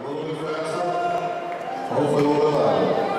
A little bit faster. Hopefully a little bit louder.